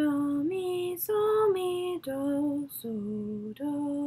Do, mi, so, mi, do, so, do.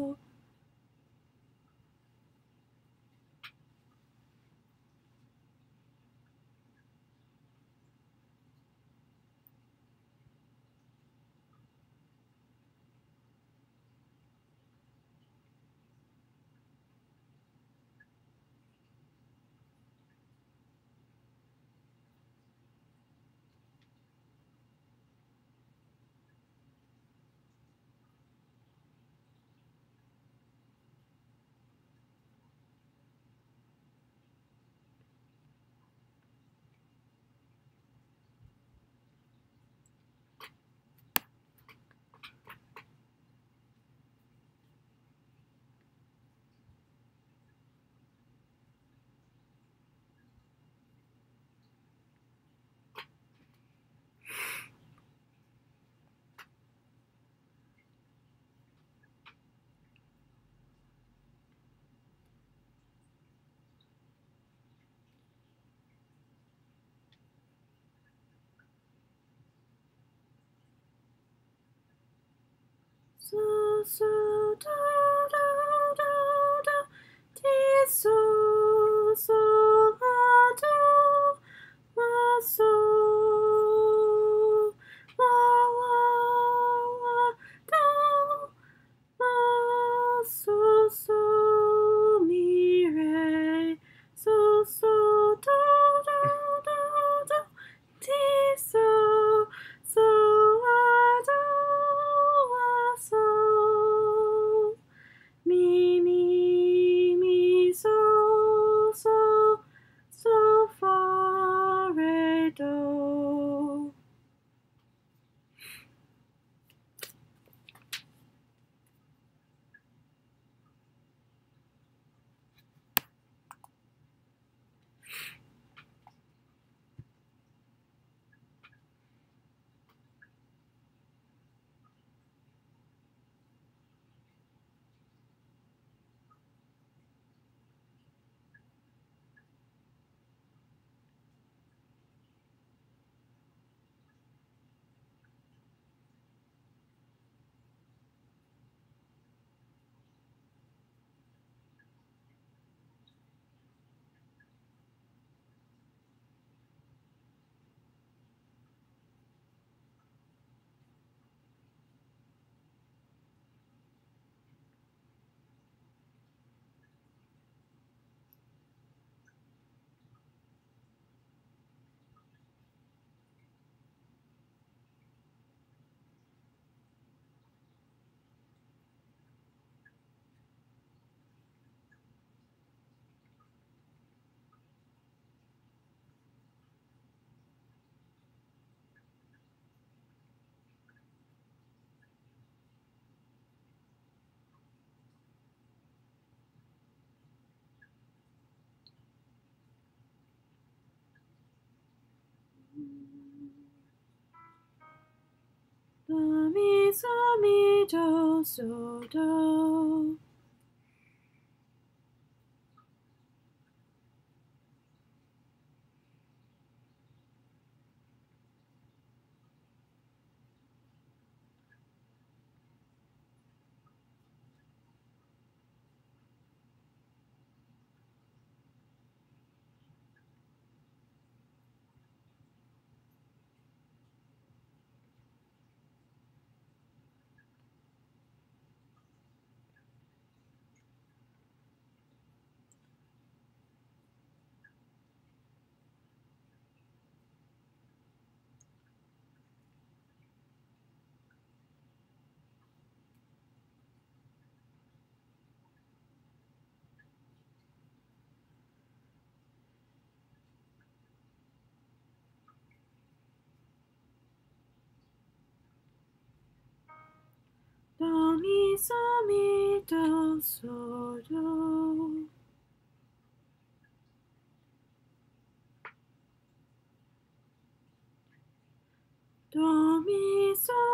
so, so Do, mi, so, mi, do, so, do. Do mi so mi do so do. Do mi so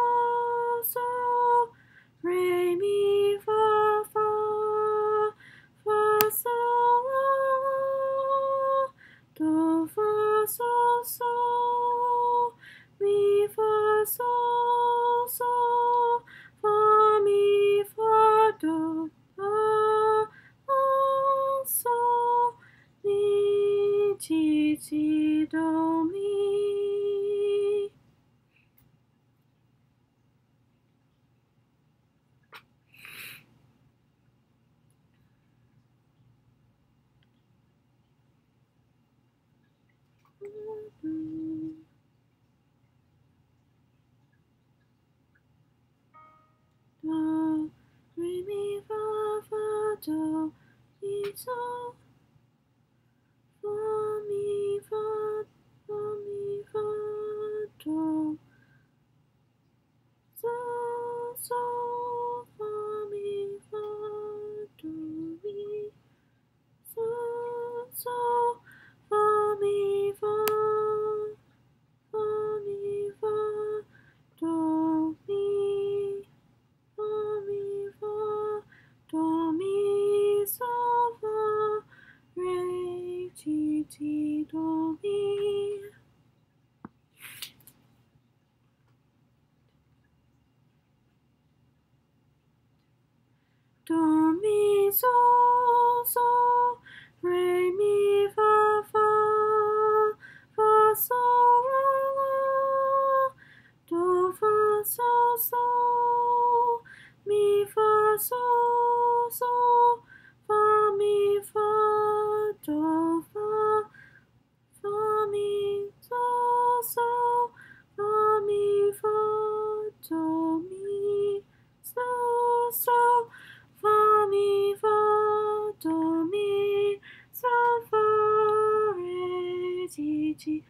ti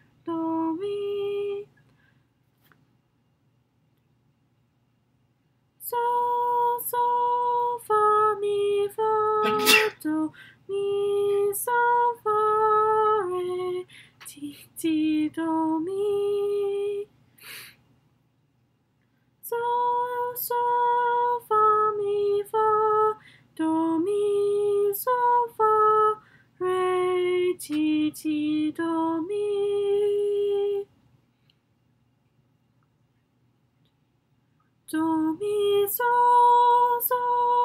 do mi so so